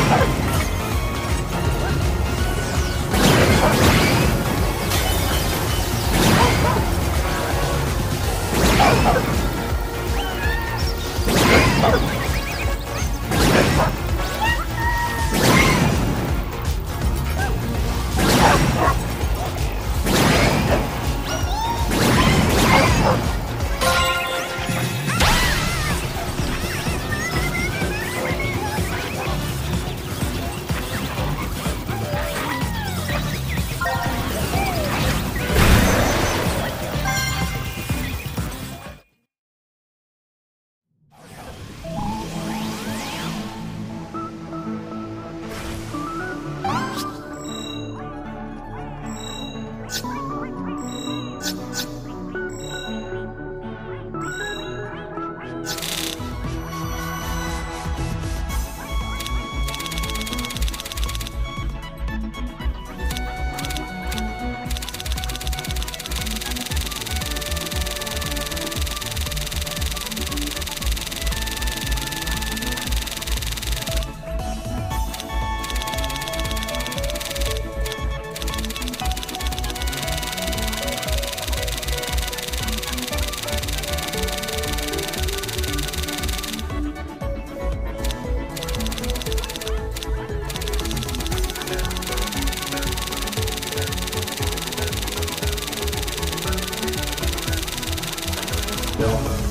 Hey! you will.